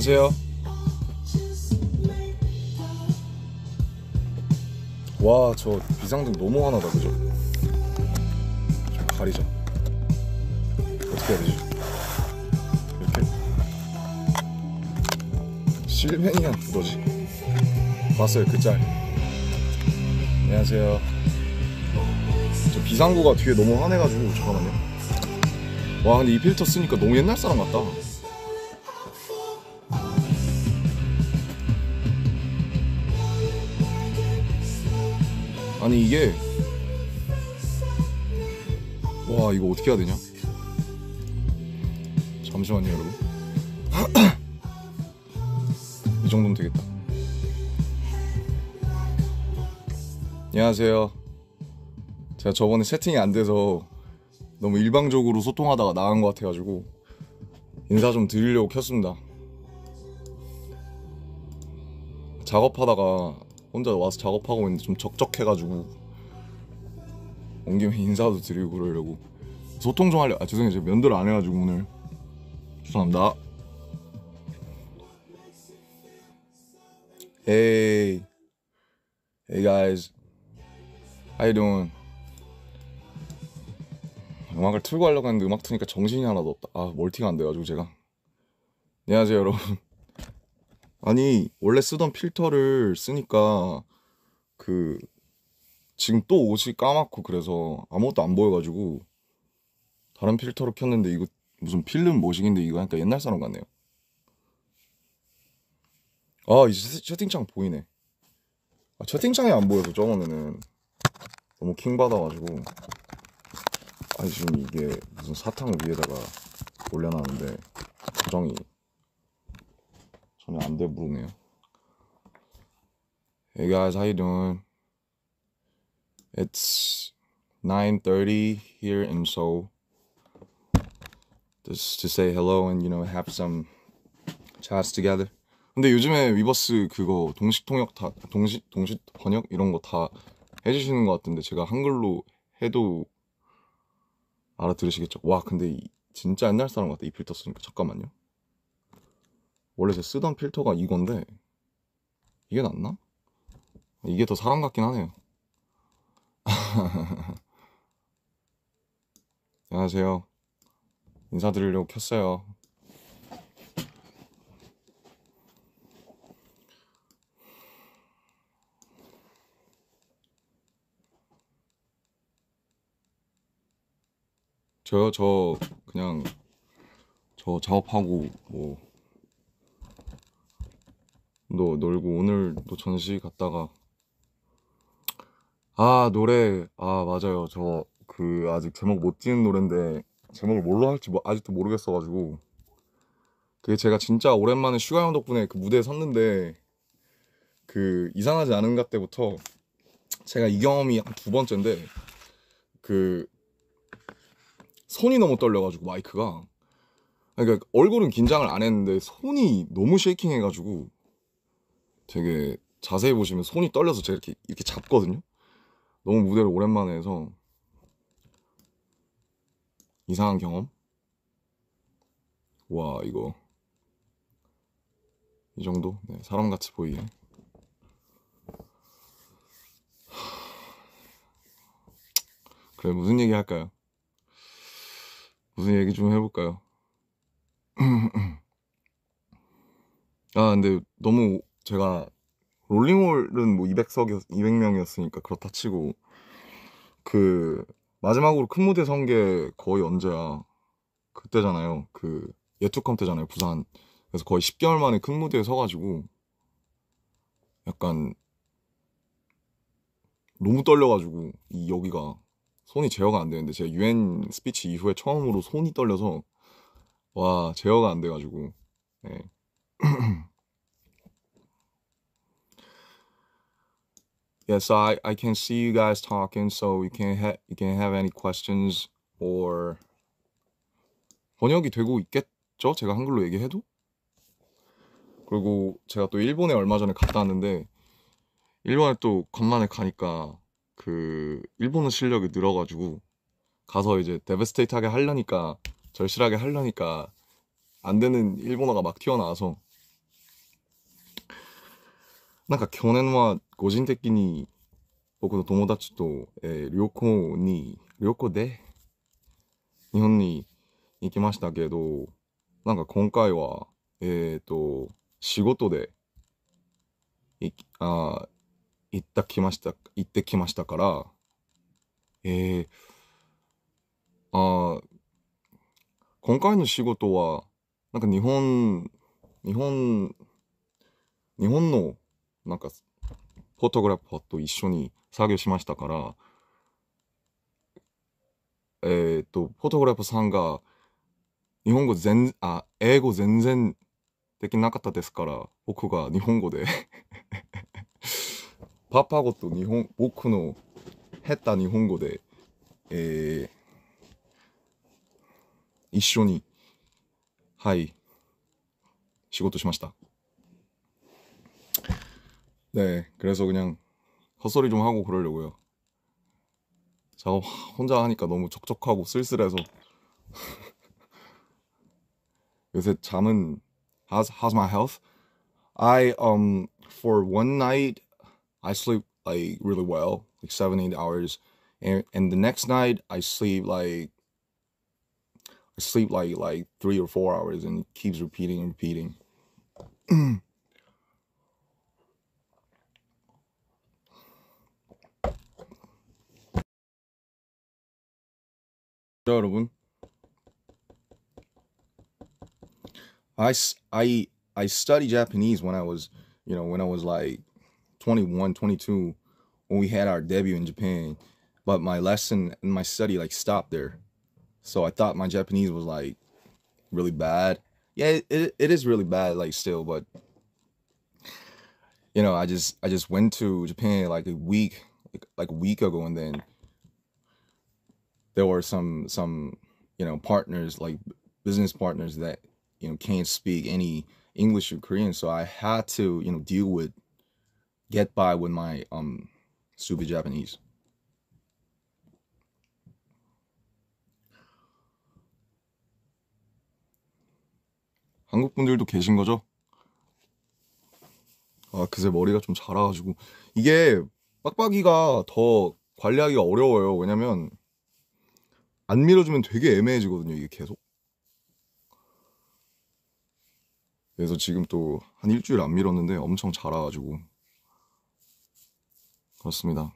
안녕하세요. 와, 저 비상등 너무 화나다, 그죠? 좀 가리자. 어떻게 해야 되지? 이렇게? 실베니안 두더지. 봤어요, 그 짤. 안녕하세요. 저 비상구가 뒤에 너무 화내가지고, 잠깐만요. 와, 근데 이 필터 쓰니까 너무 옛날 사람 같다. 아니 이게 와 이거 어떻게 해야 되냐? 잠시만요 여러분. 이 정도면 되겠다. 안녕하세요. 제가 저번에 세팅이 안 돼서 너무 일방적으로 소통하다가 나간 것 같아가지고 인사 좀 드리려고 켰습니다. 작업하다가 혼자 와서 작업하고 있는데 좀 적적해가지고 온 김에 인사도 드리고 그러려고. 소통 좀 하려 아 죄송해요. 제가 면도를 안 해가지고 오늘. 죄송합니다. Hey. Hey guys. How you doing? 음악을 틀고 하려고 했는데 음악 트니까 정신이 하나도 없다. 아 멀티가 안 돼가지고 제가. 안녕하세요 여러분 아니 원래 쓰던 필터를 쓰니까 그 지금 또 옷이 까맣고 그래서 아무것도 안 보여가지고 다른 필터로 켰는데 이거 무슨 필름 모식인데 이거 하니까 옛날 사람 같네요. 아 이제 세- 채팅창 보이네. 아 채팅창이 안 보여서 저번에는 너무 킹 받아가지고. 아니 지금 이게 무슨 사탕 위에다가 올려놨는데 고정이 전혀 안 돼 부르네요. Hey guys, how you doing? It's 9:30 here in Seoul. Just to say hello and you know have some chats together. 근데 요즘에 위버스 그거 동식 통역 다 동식 동식 번역 이런 거 다 해주시는 것 같은데 제가 한글로 해도 알아들으시겠죠? 와 근데 이- 진짜 옛날 사람 같다 이 필터 쓰니까 잠깐만요. 원래 제가 쓰던 필터가 이건데 이게 낫나? 이게 더 사람 같긴 하네요. 안녕하세요. 인사드리려고 켰어요. 저요, 저 그냥 저 작업하고 뭐 너 놀고 오늘도 전시 갔다가. 아 노래. 아 맞아요. 저 그 아직 제목 못 지은 노래인데 제목을 뭘로 할지 뭐 아직도 모르겠어가지고. 그게 제가 진짜 오랜만에 슈가 형 덕분에 그 무대에 섰는데 그 이상하지 않은가 때부터 제가 이 경험이 한 두 번째인데 그 손이 너무 떨려가지고 마이크가. 그러니까 얼굴은 긴장을 안 했는데 손이 너무 shaking해가지고 되게 자세히 보시면 손이 떨려서 제가 이렇게 이렇게 잡거든요. 너무 무대를 오랜만에 해서 이상한 경험. 와 이거 이 정도 네, 사람같이 보이게. 그래 무슨 얘기 할까요? 무슨 얘기 좀 해볼까요? 아 근데 너무 제가 롤링홀은 뭐 200석이었 200명이었으니까 그렇다 치고 그 마지막으로 큰 무대 선 게 거의 언제야? 그때잖아요. 그 예투컴 때잖아요 부산. 그래서 거의 10개월 만에 큰 무대에 서가지고 약간 너무 떨려가지고 이 여기가 손이 제어가 안 되는데 제가 유엔 스피치 이후에 처음으로 손이 떨려서 와 제어가 안 돼가지고. 네. Yeah, so I, I can see you guys talking, so you can ha you can have any questions or 번역이 되고 있겠죠? 제가 한글로 얘기해도? 그리고 제가 또 일본에 얼마 전에 갔다 왔는데 일본에 또 간만에 가니까 그 일본어 실력이 늘어가지고 가서 이제 데베스테이트하게 하려니까 절실하게 하려니까 안 되는 일본어가 막 튀어나와서 なんか去年は個人的に僕の友達と、えー旅行に、旅行で日本に行きましたけど、なんか今回は、えっ、と、仕事で、いあ行ったきました、行ってきましたから、えー、あ今回の仕事は、なんか日本、日本、日本の、なんか、フォトグラファーと一緒に作業しましたから、えっ、と、フォトグラファーさんが、日本語全、あ、英語全然できなかったですから、僕が日本語で、パパ語と日本、僕の下手日本語で、えー一緒に、はい、仕事しました. 네, 그래서 그냥 헛소리 좀 하고 그러려고요. 작업 혼자 하니까 너무 촉촉하고 쓸쓸해서 요새 잠은 how's how's my health? I um for one night I sleep like really well, like seven eight hours, and and the next night I sleep like I sleep like like three or four hours, and it keeps repeating and repeating. 여러분. I, s- I, I studied Japanese when I was, you know, when I was like 21, 22, when we had our debut in Japan. But my lesson and my study like stopped there. So I thought my Japanese was like really bad. Yeah, it, it, it is really bad, like still, but you know, I just I just went to Japan like a week like, like a week ago and then there were some some you know partners like business partners that you know can't speak any English or Korean, so I had to you know deal with get by with my um stupid Japanese. 한국 분들도 계신 거죠? 아 그새 머리가 좀 자라가지고 이게 빡빡이가 더 관리하기가 어려워요. 왜냐면 안 밀어주면 되게 애매해지거든요. 이게 계속. 그래서 지금 또 한 일주일 안 밀었는데 엄청 자라가지고 그렇습니다.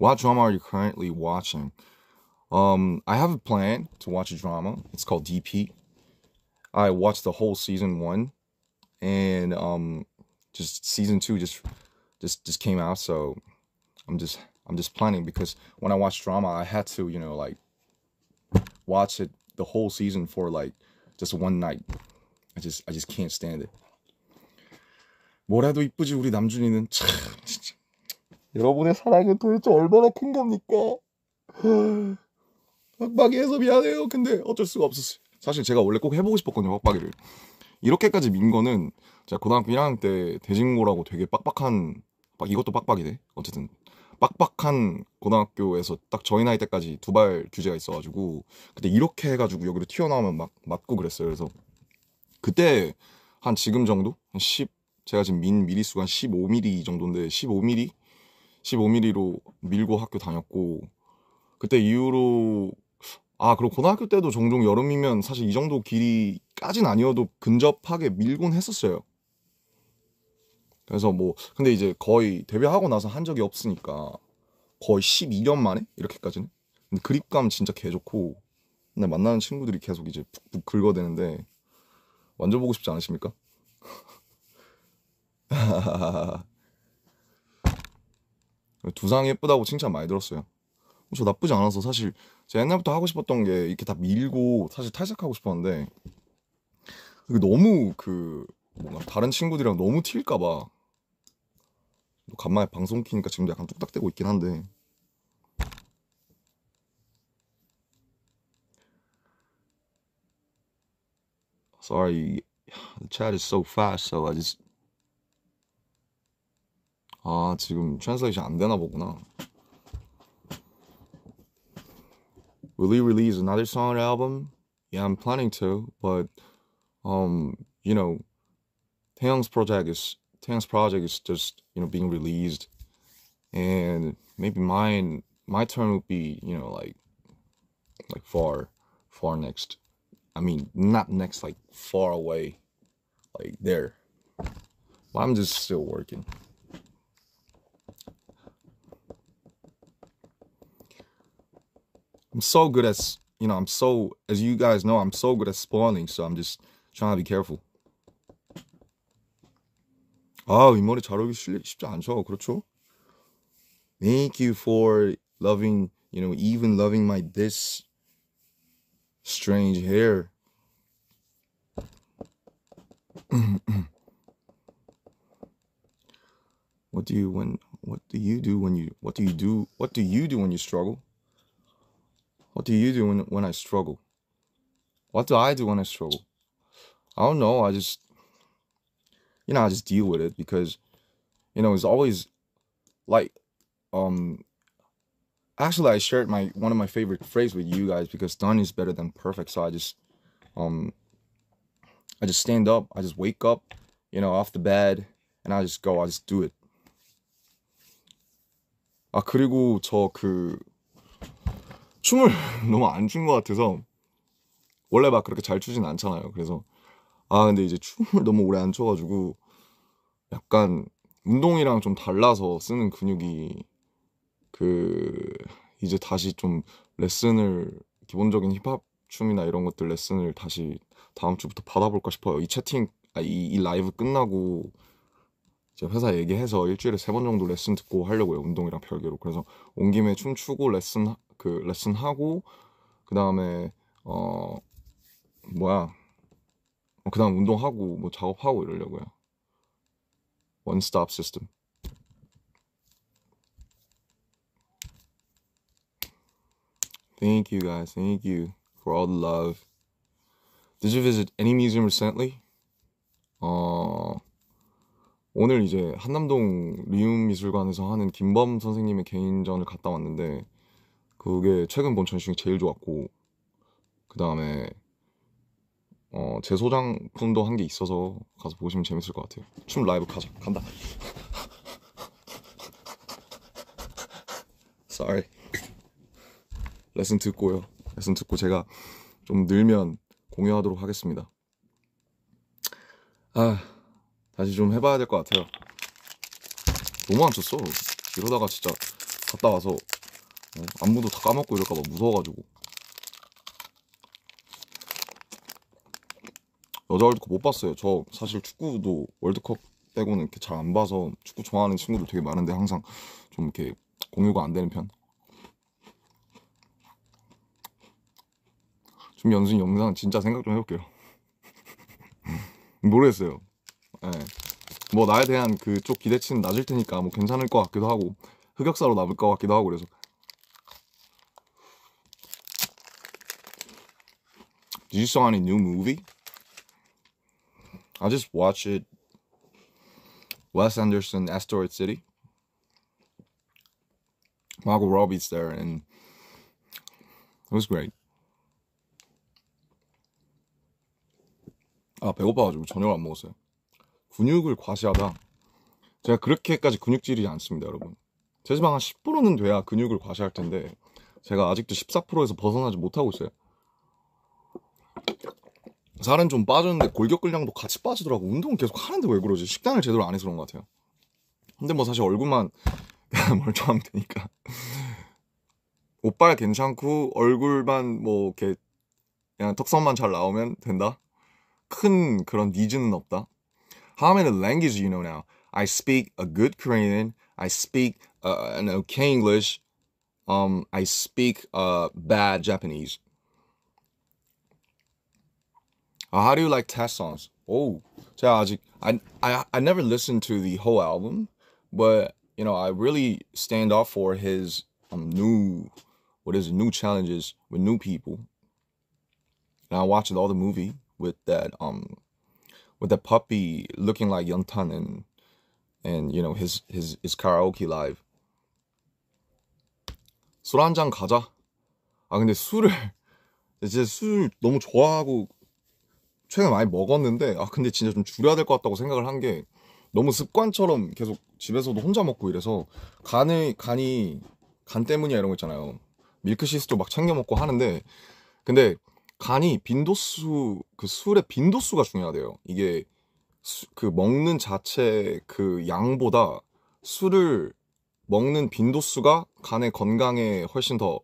What drama are you currently watching? Um, I have a plan to watch a drama. It's called DP. I watched the whole season one, and um, just season two just just just came out. So I'm just I'm just planning because when I watch drama, I had to you know like watch it the whole season for like just one night. I just I just can't stand it. 뭐라도 이쁘지 우리 남준이는 참 진짜 여러분의 사랑은 도대체 얼마나 큰 겁니까? 빡빡이 해서 미안해요. 근데 어쩔 수가 없었어요. 사실 제가 원래 꼭 해보고 싶었거든요, 빡빡이를. 이렇게까지 민 거는 제가 고등학교 1학년 때 대진고라고 되게 빡빡한, 빡- 이것도 빡빡이네. 어쨌든. 빡빡한 고등학교에서 딱 저희 나이 때까지 두발 규제가 있어가지고, 그때 이렇게 해가지고 여기로 튀어나오면 막 맞고 그랬어요. 그래서 그때 한 지금 정도? 한 10, 제가 지금 민 미리수가 한 15mm 정도인데, 15mm? 15mm로 밀고 학교 다녔고, 그때 이후로 아, 그리고 고등학교 때도 종종 여름이면 사실 이 정도 길이까진 아니어도 근접하게 밀곤 했었어요. 그래서 뭐, 근데 이제 거의 데뷔하고 나서 한 적이 없으니까 거의 12년 만에? 이렇게까지는? 그립감 진짜 개 좋고, 근데 만나는 친구들이 계속 이제 푹푹 긁어대는데, 만져보고 싶지 않으십니까? 두상 예쁘다고 칭찬 많이 들었어요. 저 나쁘지 않아서 사실 제가 옛날부터 하고 싶었던 게 이렇게 다 밀고 사실 탈색하고 싶었는데 너무 그 뭔가 다른 친구들이랑 너무 튈까봐 간만에 방송 키니까 지금도 약간 뚝딱대고 있긴 한데 sorry the chat is so fast so I just 아 지금 트랜sl레이션 안 되나 보구나 Will you release another song album? Yeah, I'm planning to, but um, you know, Taeyong's project is Tank's project is just you know being released, and maybe mine my turn would be you know like like far far next. I mean not next like far away, like there. But I'm just still working. I'm so good at you know I'm so as you guys know I'm so good at spawning, so I'm just trying to be careful. 아, 이 머리 잘 어울리기 쉽지 않죠. 그렇죠? Thank you for loving, you know, even loving my this strange hair. what do you when what do you do when you what do you do what do you do when you struggle? What do you do when when I struggle? What do I do when I struggle? I don't know. I just you know, I just deal with it because, you know, it's always like, um, actually, I shared my one of my favorite phrase with you guys because done is better than perfect. So I just, um, I just stand up, I just wake up, you know, off the bed, and I just go, I just do it. 아 그리고 저 그 춤을 너무 안 춘 것 같아서 원래 막 그렇게 잘 추진 않잖아요. 그래서 아 근데 이제 춤을 너무 오래 안 춰가지고 약간 운동이랑 좀 달라서 쓰는 근육이 그 이제 다시 좀 레슨을 기본적인 힙합 춤이나 이런 것들 레슨을 다시 다음 주부터 받아볼까 싶어요. 이 채팅 아, 이, 이 라이브 끝나고 이제 회사 얘기해서 일주일에 세 번 정도 레슨 듣고 하려고요. 운동이랑 별개로. 그래서 온 김에 춤 추고 레슨 그 레슨 하고 그 다음에 어 뭐야 그 다음 운동하고 뭐 작업하고 이러려고요. Stop system. Thank you guys. Thank you for all the love. Did you visit any museum recently? 어, 오늘 이제 한남동 리움미술관에서 하는 김범 선생님의 개인전을 갔다 왔는데 그게 최근 본 전시 중에 제일 좋았고 그 다음에 어, 제 소장품도 한 게 있어서 가서 보시면 재밌을 것 같아요. 춤 라이브 가자. 간다. Sorry. 레슨 듣고요. 레슨 듣고 제가 좀 늘면 공유하도록 하겠습니다. 아, 다시 좀 해봐야 될 것 같아요. 너무 안 쳤어. 이러다가 진짜 갔다 와서 어, 안무도 다 까먹고 이럴까봐 무서워가지고. 여자 월드컵 못 봤어요. 저 사실 축구도 월드컵 빼고는 이렇게 잘 안 봐서 축구 좋아하는 친구들 되게 많은데 항상 좀 이렇게 공유가 안 되는 편. 좀 연습 영상 진짜 생각 좀 해볼게요. 모르겠어요. 예. 뭐 나에 대한 그쪽 기대치는 낮을 테니까 뭐 괜찮을 것 같기도 하고 흑역사로 남을 것 같기도 하고 그래서 Did you saw? I just watched it. Wes Anderson, Asteroid City. Margot Robbie's there, and it was great. 아 배고파가지고 저녁을 안 먹었어요. 근육을 과시하다. 제가 그렇게까지 근육질이지 않습니다, 여러분. 제 지방 한 10%는 돼야 근육을 과시할 텐데 제가 아직도 14%에서 벗어나지 못하고 있어요. 살은 좀 빠졌는데 골격 근량도 같이 빠지더라고. 운동은 계속 하는데 왜 그러지? 식단을 제대로 안 해서 그런 것 같아요. 근데 뭐 사실 얼굴만 멀쩡하면 되니까. 옷발 괜찮고 얼굴만 뭐 이렇게 그냥 턱선만 잘 나오면 된다. 큰 그런 니즈는 없다. How many languages you know now? I speak a good Korean. I speak uh, an okay English. Um, I speak uh, bad Japanese. how do you like test songs? Oh, 제가 아직 I I I never listened to the whole album, but you know I really stand up for his um new what is it, new challenges with new people. And I watched all the movie with that um with that puppy looking like Young Tan and and you know his his his karaoke live. 술 한 잔 가자. 아 근데 술을 이제 술 너무 좋아하고 최근에 많이 먹었는데 아 근데 진짜 좀 줄여야 될 것 같다고 생각을 한 게 너무 습관처럼 계속 집에서도 혼자 먹고 이래서 간이 간이 간 때문이야 이런 거 있잖아요. 밀크시스도 막 챙겨 먹고 하는데 근데 간이 빈도수 그 술의 빈도수가 중요하대요. 이게 수, 그 먹는 자체 그 양보다 술을 먹는 빈도수가 간의 건강에 훨씬 더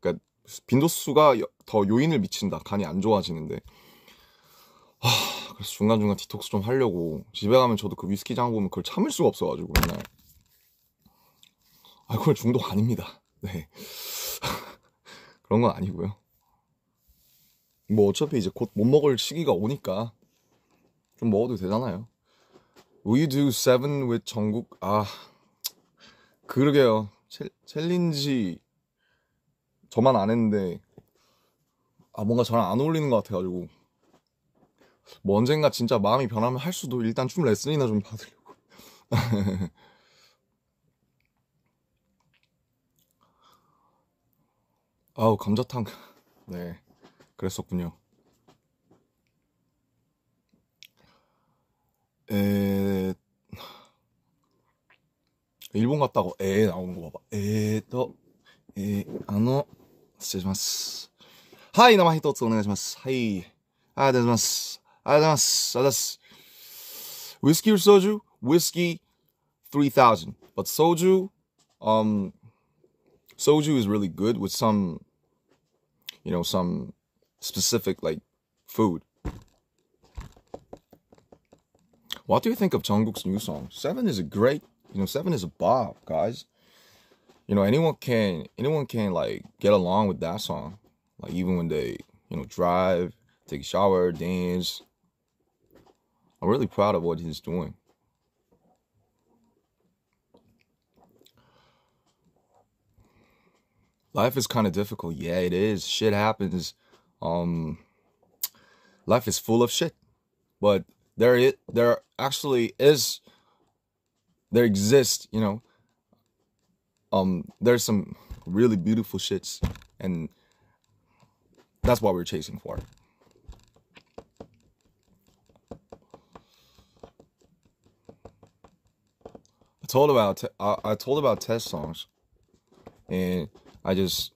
그러니까 빈도수가 더 요인을 미친다. 간이 안 좋아지는데. 하, 그래서 중간중간 디톡스 좀 하려고 집에 가면 저도 그 위스키 장 보면 그걸 참을 수가 없어가지고 맨날 알코올 중독 아닙니다. 네 그런 건 아니고요. 뭐 어차피 이제 곧 못 먹을 시기가 오니까 좀 먹어도 되잖아요. We do seven with 정국 아 그러게요. 챌, 챌린지 저만 안 했는데 아 뭔가 저랑 안 어울리는 것 같아가지고 뭐 언젠가 진짜 마음이 변하면 할 수도 일단 춤 레슨이나 좀 받으려고 아우 감자탕 네 그랬었군요 에 일본 갔다고 에 나오는 거 봐봐 에더 에 아노 失礼しますはい生一つお願いしますはいありがとうございます whiskey or soju? Whiskey, 3000. But soju, um, soju is really good with some, you know, some specific like food. What do you think of Jungkook's new song? Seven is a great, you know, seven is a bob, guys. You know, anyone can, anyone can like get along with that song. Like even when they, you know, drive, take a shower, dance, i'm really proud of what he's doing. Life is kind of difficult. Yeah it is. Shit happens. Um life is full of shit. But there it there actually is there exists you know um there's some really beautiful shits and that's what we're chasing for told about I, I told about test songs and i just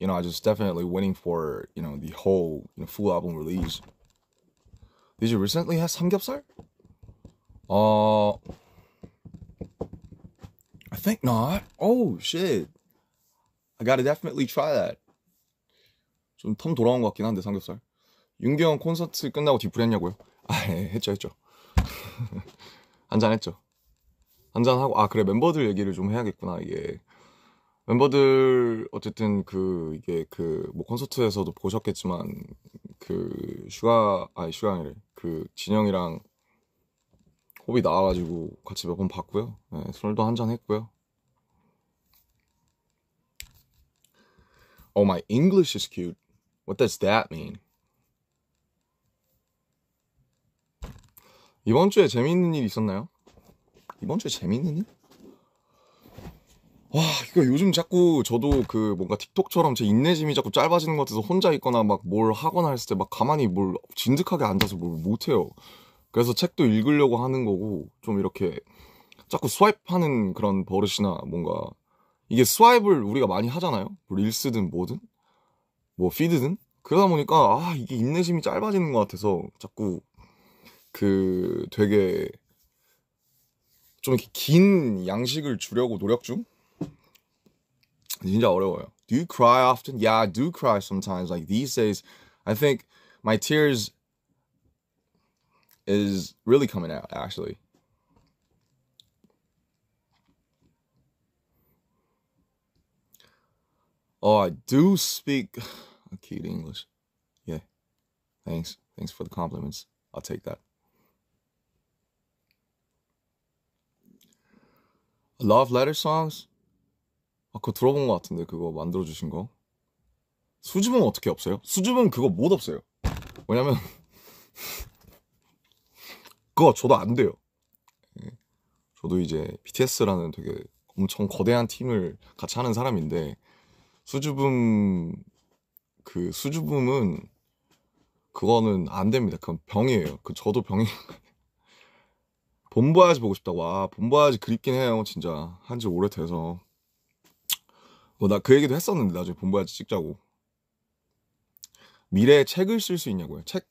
you know i just definitely waiting for you know the whole you know full album release did you recently have samgyeopsal uh I think not. Oh shit. I gotta definitely try that. 좀 텀 돌아온 것 같긴 한데 삼겹살. 윤경 콘서트 끝나고 뒤풀이 했냐고요? 아, 예, 했죠, 했죠. 한잔 했죠. 한잔 하고 아 그래 멤버들 얘기를 좀 해야겠구나 이게 멤버들 어쨌든 그 이게 그 뭐 콘서트에서도 보셨겠지만 그 슈가 아니 슈가 아니래 그 진 형이랑 호비 나와가지고 같이 몇 번 봤고요. 네, 술도 한잔 했고요. Oh, my English is cute. What does that mean? 이번 주에 재밌는 일 있었나요? 이번 주에 재밌는 일? 와, 이거 요즘 자꾸 저도 그 뭔가 틱톡처럼 제 인내심이 자꾸 짧아지는 것 같아서 혼자 있거나 막 뭘 하거나 했을 때 막 가만히 뭘 진득하게 앉아서 뭘 못해요. 그래서 책도 읽으려고 하는 거고 좀 이렇게 자꾸 스와이프하는 그런 버릇이나 뭔가 이게 스와이프를 우리가 많이 하잖아요. 뭐 릴스든 뭐든 뭐 피드든 그러다 보니까 아 이게 인내심이 짧아지는 것 같아서 자꾸 그 되게 좀 이렇게 긴 양식을 주려고 노력 중 진짜 어려워요. Do you cry often? Yeah, I do cry sometimes. Like these days, I think my tears is really coming out actually. Oh, I do speak cute English. Yeah. Thanks. Thanks for the compliments. I'll take that. Love letter songs? 아, 그거 들어본 것 같은데, 그거 만들어주신 거. 수줍음 어떻게 없어요? 수줍음 그거 못 없어요. 왜냐면, 그거 저도 안 돼요. 예. 저도 이제 BTS라는 되게 엄청 거대한 팀을 같이 하는 사람인데 수줍음 그 수줍음은 그거는 안 됩니다. 그건 병이에요. 그 저도 병이 본보야지 보고 싶다고. 아, 본보야지 그립긴 해요, 진짜. 한 지 오래돼서. 뭐, 나 그 얘기도 했었는데, 나중에 본보야지 찍자고. 미래에 책을 쓸 수 있냐고요. 책,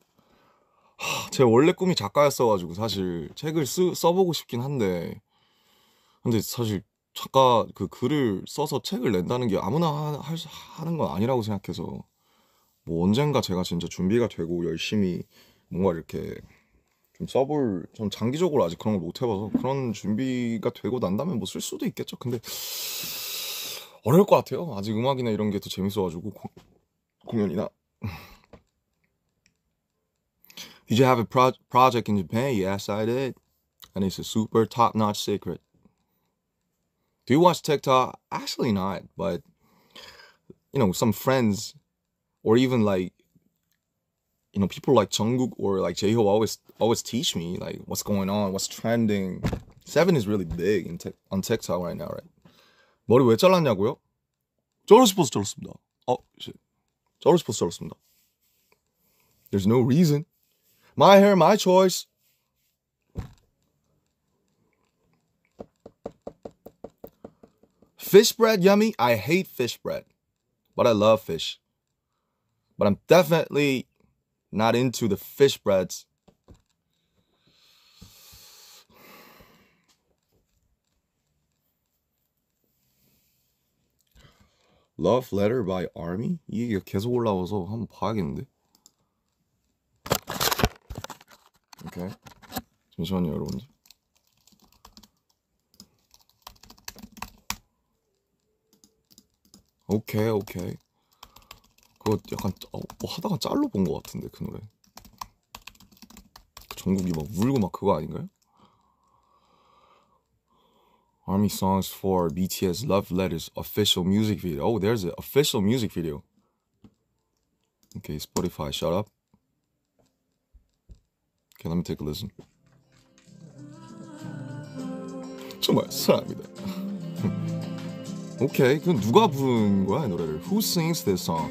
하, 제 원래 꿈이 작가였어가지고, 사실, 책을 쓰, 써보고 싶긴 한데, 근데 사실, 작가 그 글을 써서 책을 낸다는 게 아무나 하, 할, 하는 건 아니라고 생각해서, 뭐 언젠가 제가 진짜 준비가 되고 열심히 뭔가 이렇게 좀 써볼 좀 장기적으로 아직 그런 걸 못 해봐서 그런 준비가 되고 난다면 뭐쓸 수도 있겠죠. 근데 어려울 것 같아요. 아직 음악이나 이런 게 더 재밌어가지고 고, 공연이나. Did you have a pro project in Japan? Yes, I did. And it's a super top-notch secret. Do you watch TikTok? Actually not, but you know, some friends or even like you know people like Jungkook or like J-Ho always always teach me like what's going on, what's trending. Seven is really big in tek, on TikTok right now, right? 머리 왜 잘랐냐고요? 자르고 싶어서 잘랐습니다. 어, shit. 자르고 싶어서 잘랐습니다. There's no reason. My hair, my choice. Fish bread, yummy. I hate fish bread, but I love fish. But I'm definitely not into the fish breads. Love Letter by Army? 이게 계속 올라와서 한번 봐야겠는데. 오케이. 잠시만요, 여러분들. 오케이, 오케이. 그거 약간 어, 뭐 하다가 짤로 본 것 같은데 그 노래. 그 정국이 막 울고 막 그거 아닌가요? Army songs for BTS Love Letters official music video. Oh, there's an official music video. Okay, Spotify, shut up. Okay, let me take a listen. 정말 사랑합니다. 오케이, 그럼 누가 부른 거야 이 노래를? Who sings this song?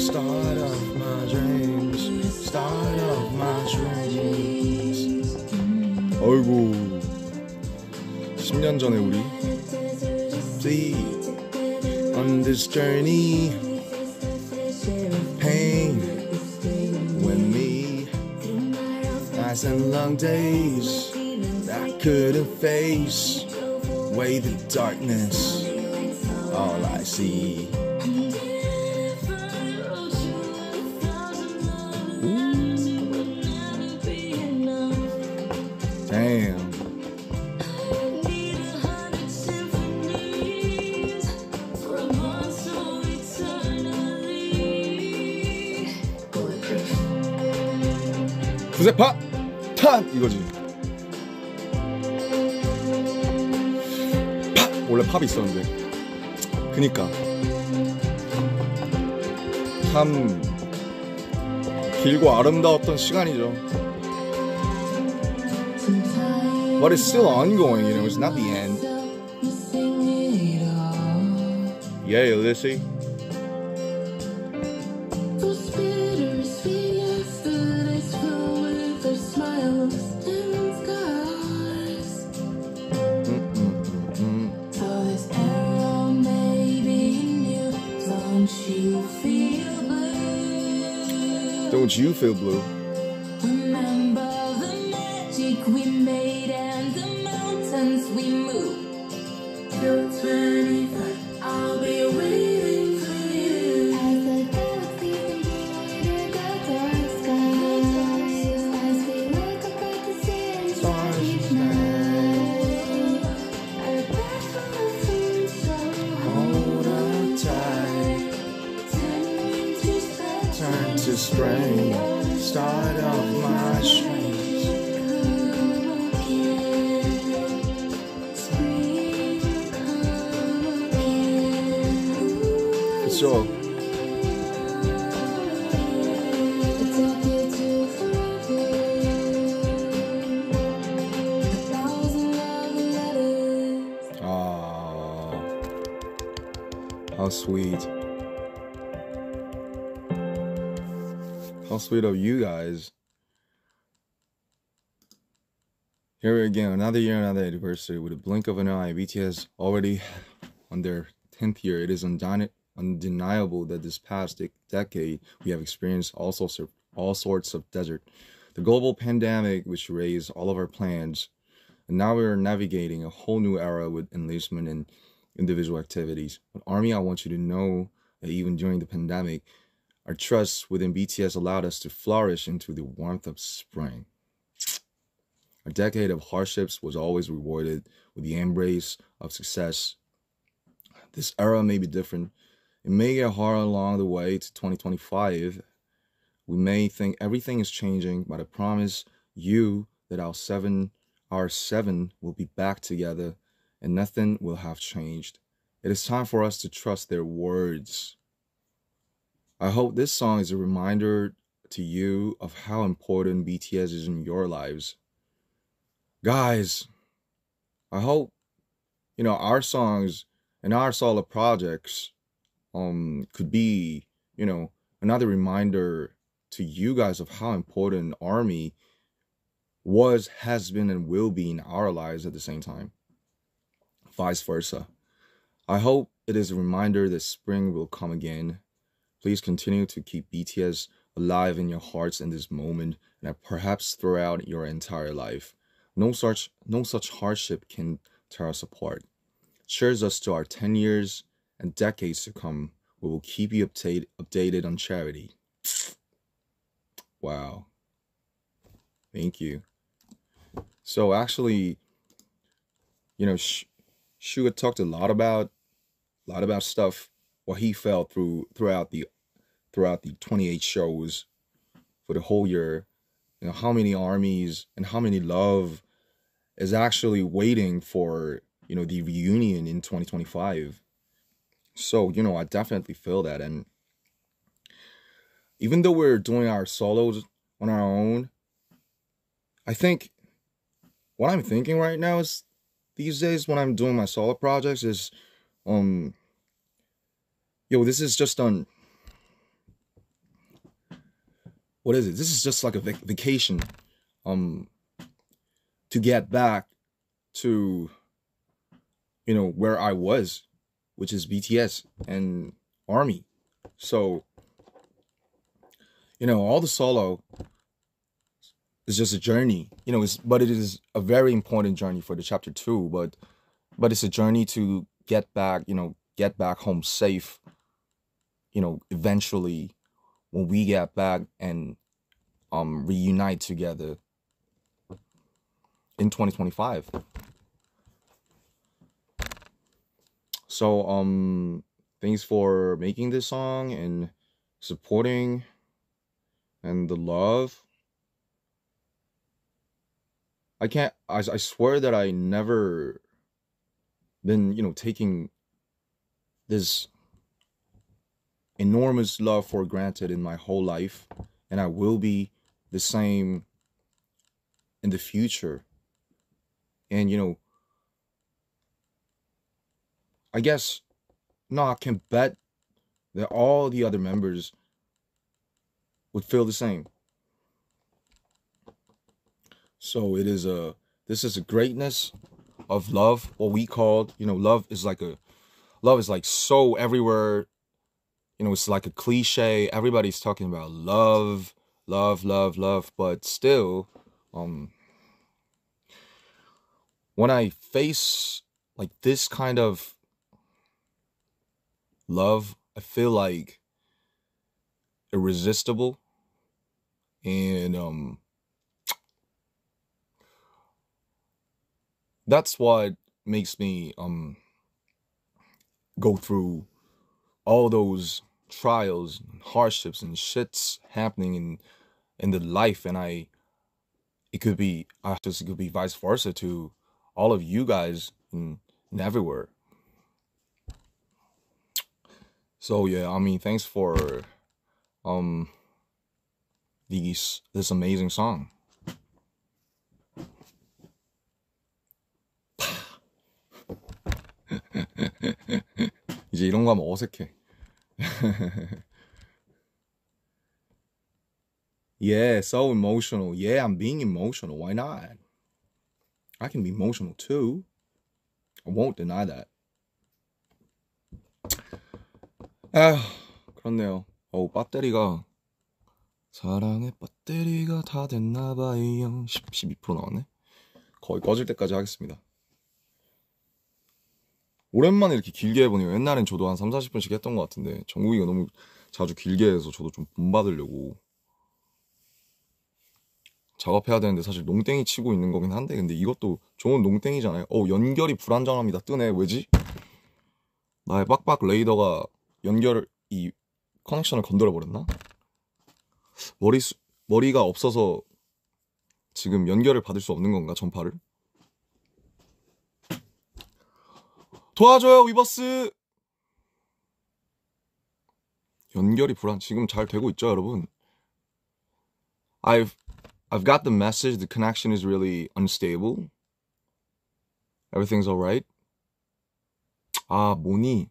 Start of my dreams. Start of my dreams. 어이구. 10년 전에 우리. See, on this journey. Pain with me. Nights and long days that I couldn't face. Way the darkness. All I see. 이거지. 팝 원래 팝이 있었는데. 그니까 참 길고 아름다웠던 시간이죠. But it's still ongoing, you know. It's not the end. Yeah, Lissy. Don't you feel blue? Sweet. How sweet of you guys. Here we again, another year, another anniversary. With a blink of an eye, BTS already on their 10th year. It is undeni- undeniable that this past dec- decade we have experienced all sorts of all sorts of desert. The global pandemic, which raised all of our plans, and now we're navigating a whole new era with enlistment and individual activities. But Army, I want you to know that even during the pandemic, our trust within BTS allowed us to flourish into the warmth of spring. A decade of hardships was always rewarded with the embrace of success. This era may be different. It may get hard along the way to 2025. We may think everything is changing, but I promise you that our seven, our seven will be back together and nothing will have changed. It is time for us to trust their words. I hope this song is a reminder to you of how important BTS is in your lives. Guys, I hope you know our songs and our solo projects um could be, you know, another reminder to you guys of how important army was, has been and will be in our lives at the same time. Vice versa. I hope it is a reminder that spring will come again. Please continue to keep BTS alive in your hearts in this moment and perhaps throughout your entire life. No such no such hardship can tear us apart. Cheers us to our 10 years and decades to come. We will keep you update, updated on charity. Wow. Thank you. So actually, you know, Sh- Suga talked a lot about a lot about stuff what he felt through throughout the throughout the 28 shows for the whole year. You know, how many armies and how many love is actually waiting for, you know, the reunion in 2025. So, you know, I definitely feel that and even though we're doing our solos on our own, I think what I'm thinking right now is these days when I'm doing my solo projects is um yo, this is just on what is it? This is just like a vac- vacation um to get back to you know where I was, which is BTS and Army. So you know, all the solo is just a journey. You know, it's but it is a very important journey for the chapter two, but but it's a journey to get back, you know, get back home safe, you know, eventually when we get back and um reunite together in 2025. So um thanks for making this song and supporting and the love. I can't I, I swear that I never been, you know, taking this enormous love for granted in my whole life and I will be the same in the future. And you know, I guess no, I can bet that all the other members would feel the same. So it is a this is a greatness of love, what we called, you know, love is like a love is like so everywhere. You know, it's like a cliche. Everybody's talking about love, love, love, love, but still, um when I face like this kind of love, I feel like irresistible and um that's what makes me um go through all those trials and hardships and shits happening in in the life and I it could be I just it could be vice versa to all of you guys and, and everywhere. So yeah, I mean thanks for um these this amazing song. 이제 이런 거 하면 어색해. yeah, so emotional. Yeah, I'm being emotional. Why not? I can be emotional too. I won't deny that. 아, 그렇네요. 어우, 배터리가 사랑의 배터리가 다 됐나봐요. 10, 12% 나왔네. 거의 꺼질 때까지 하겠습니다. 오랜만에 이렇게 길게 해보네요. 옛날엔 저도 한 3, 40분씩 했던 것 같은데 정국이가 너무 자주 길게 해서 저도 좀 본받으려고 작업해야 되는데 사실 농땡이 치고 있는 거긴 한데 근데 이것도 좋은 농땡이잖아요. 어 연결이 불안정합니다. 뜨네. 왜지? 나의 빡빡 레이더가 연결 이 커넥션을 건드려 버렸나? 머리 수, 머리가 없어서 지금 연결을 받을 수 없는 건가 전파를? 도와줘요 위버스 연결이 불안 지금 잘 되고 있죠 여러분 I've I've got the message the connection is really unstable everything's alright 아 모니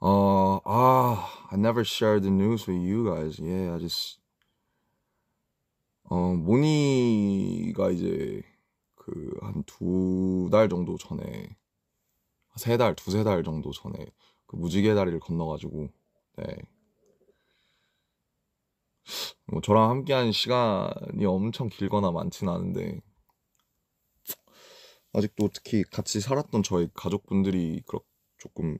어, 아, I never shared the news with you guys. Yeah, I just, 어, 모니가 이제, 그, 한 두 달 정도 전에, 세 달, 두세 달 정도 전에, 그 무지개 다리를 건너가지고, 네. 뭐, 저랑 함께한 시간이 엄청 길거나 많진 않은데, 아직도 특히 같이 살았던 저희 가족분들이 그렇, 조금,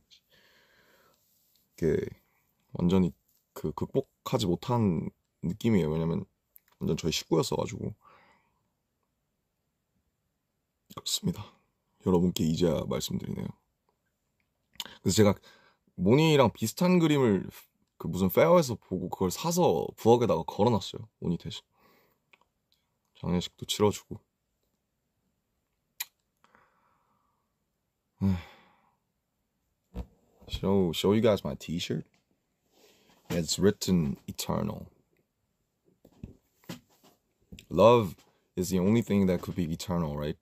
이렇게 완전히 그 극복하지 못한 느낌이에요. 왜냐면 완전 저희 식구였어가지고 그렇습니다. 여러분께 이제야 말씀드리네요. 그래서 제가 모니랑 비슷한 그림을 그 무슨 페어에서 보고 그걸 사서 부엌에다가 걸어놨어요. 모니 대신 장례식도 치러주고. Show show you guys my T-shirt. It's written eternal. Love is the only thing that could be eternal, right?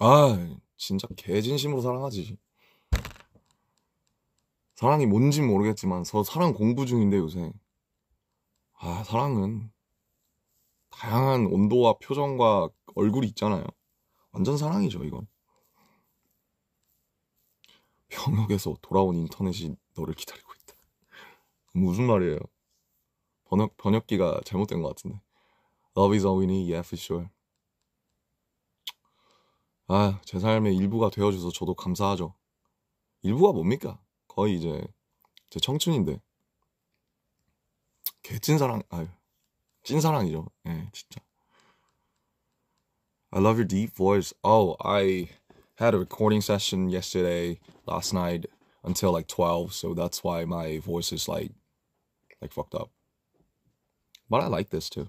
아, 진짜 개진심으로 사랑하지. 사랑이 뭔진 모르겠지만 저 사랑 공부 중인데 요새. 아, 사랑은 다양한 온도와 표정과 얼굴이 있잖아요. 완전 사랑이죠, 이건. 병역에서 돌아온 인터넷이 너를 기다리고 있다. 무슨 말이에요? 번역, 번역기가 잘못된 것 같은데. Love is all we need, yeah, for sure. 아, 제 삶의 일부가 되어줘서 저도 감사하죠. 일부가 뭡니까? 거의 이제 제 청춘인데. 개찐 사랑, 아유, 찐 사랑이죠. 예, 진짜. I love your deep voice. Oh, I had a recording session yesterday, last night until like 12, so that's why my voice is like like fucked up. But I like this too.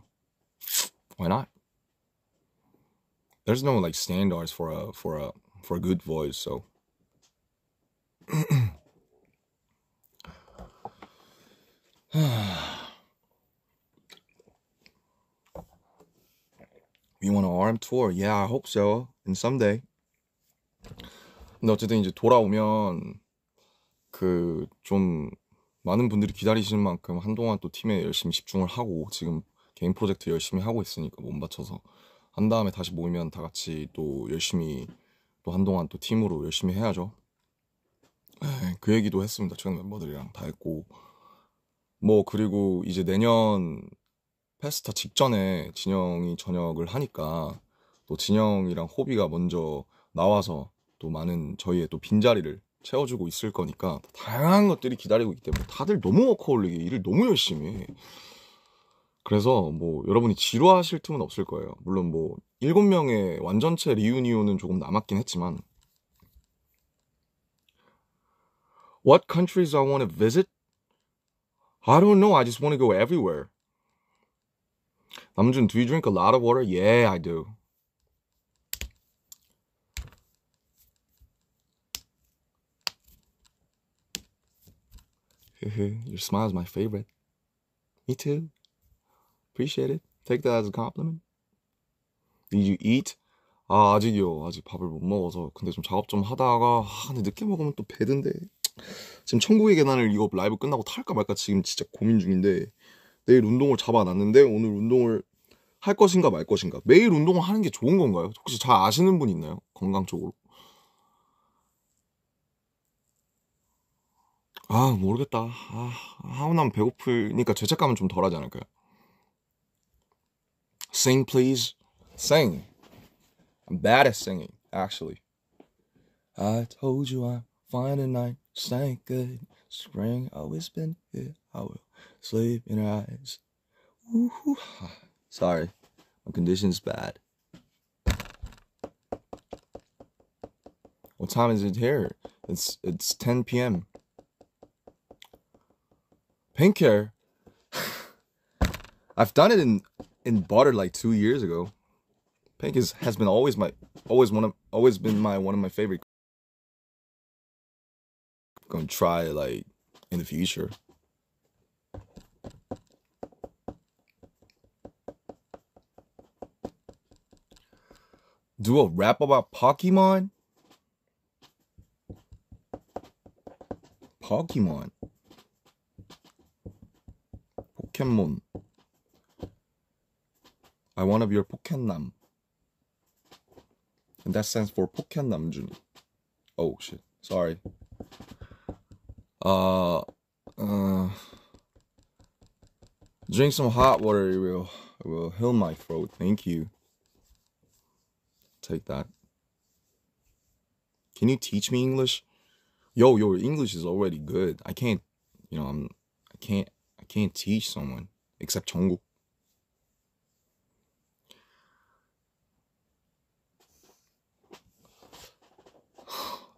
Why not? There's no like standards for a for a for a good voice, so you want an arm tour? Yeah, I hope so. And someday. 근데 어쨌든 이제 돌아오면 그 좀 많은 분들이 기다리시는 만큼 한동안 또 팀에 열심히 집중을 하고 지금 개인 프로젝트 열심히 하고 있으니까 몸 바쳐서 한 다음에 다시 모이면 다 같이 또 열심히 또 한동안 또 팀으로 열심히 해야죠. 에이, 그 얘기도 했습니다. 최근 멤버들이랑 다 했고 뭐 그리고 이제 내년 페스타 직전에 진영이 전역을 하니까 또 진영이랑 호비가 먼저 나와서 또 많은 저희의 또 빈자리를 채워주고 있을 거니까 다양한 것들이 기다리고 있기 때문에 다들 너무 워커홀릭이 일을 너무 열심히 해. 그래서 뭐 여러분이 지루하실 틈은 없을 거예요. 물론 뭐 일곱 명의 완전체 리유니온은 조금 남았긴 했지만 What countries I want to visit? I don't know. I just want to go everywhere. 남준, do you drink a lot of water? Yeah, I do. Your smile is my favorite. Me too. Appreciate it. Take that as a compliment. Did you eat? 아, 아직이요. 아직 밥을 못 먹어서. 근데 좀 작업 좀 하다가, 아, 근데 늦게 먹으면 또 배든데. 지금 천국의 계단을 이거 라이브 끝나고 탈까 말까 지금 진짜 고민 중인데, 내일 운동을 잡아놨는데, 오늘 운동을 할 것인가 말 것인가. 매일 운동을 하는 게 좋은 건가요? 혹시 잘 아시는 분 있나요? 건강 쪽으로. 아, 모르겠다. 아, 하우남 배고프니까 죄책감은 좀 덜하지 않을까요? Sing, please. Sing. I'm bad at singing, actually. I told you I'm fine tonight. Thank good. Spring always been here. I will sleep in your eyes. Woo-hoo. Sorry, my condition's bad. What time is it here? It's it's 10 p.m. Pink hair. I've done it in in it like two years ago. Pink is has been always my always one of always been my one of my favorite. Gonna try like in the future. Do a rap about Pokemon? Pokemon. Pokemon. I want to be your Pokemon. And that stands for Pokemon Oh shit. Sorry. Uh uh drink some hot water, it will it will heal my throat. Thank you. Take that. Can you teach me English? Yo, your English is already good. I can't, you know, I'm, I can't, I can't teach someone except Jungkook.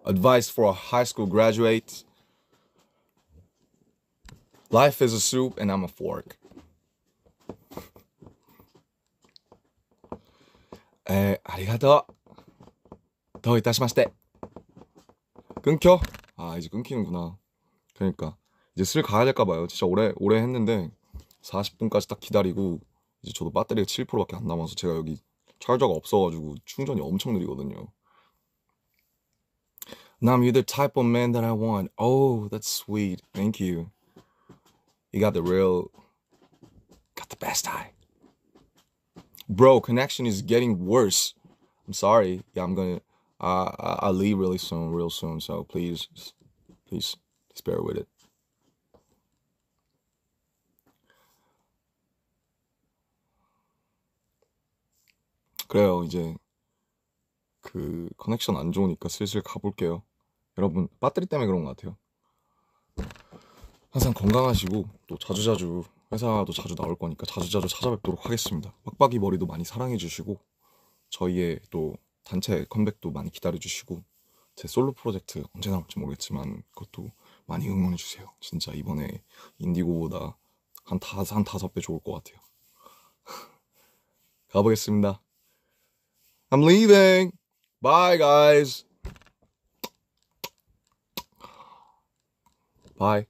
Advice for a high school graduate: Life is a soup, and I'm a fork. 에, 아리가또. 더 이따시마시테. 끊겨? 아, 이제 끊기는구나. 그러니까 이제 슬 가야 될까 봐요. 진짜 오래 오래 했는데 40분까지 딱 기다리고 이제 저도 배터리가 7%밖에 안 남아서 제가 여기 찰저가 없어가지고 충전이 엄청 느리거든요. Nam, you're the type of man that I want. Oh, that's sweet. Thank you. You got the real, got the best eye. Bro, connection is getting worse. I'm sorry. Yeah, I'm gonna. Uh, I- I'll leave really soon, real soon. So please, just- please, just bear with it. 그래요. 이제 그 커넥션 안 좋으니까 슬슬 가볼게요. 여러분 배터리 때문에 그런 것 같아요. 항상 건강하시고 또 자주자주 회사도 자주 나올 거니까 자주자주 찾아뵙도록 하겠습니다. 빡빡이 머리도 많이 사랑해 주시고 저희의 또 단체 컴백도 많이 기다려 주시고 제 솔로 프로젝트 언제 나올지 모르겠지만 그것도 많이 응원해 주세요. 진짜 이번에 인디고보다 한, 다, 한 다섯 배 좋을 것 같아요. 가보겠습니다. I'm leaving. Bye, guys. Bye.